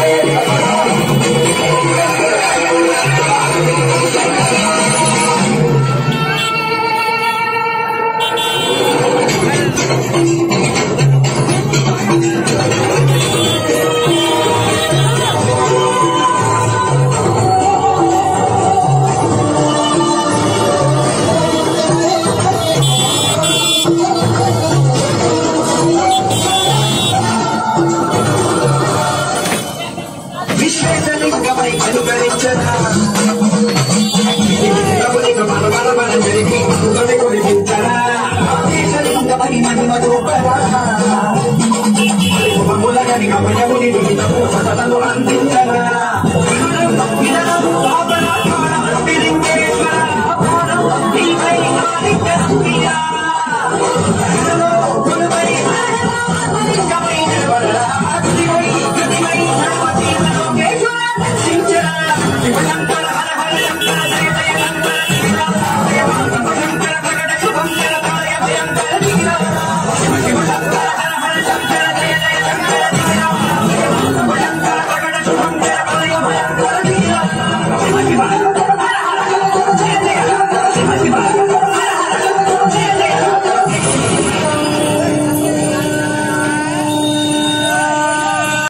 Música అనుగ్రహించరా మన మన మన వెలిగి ముఖమే కొనిపించరా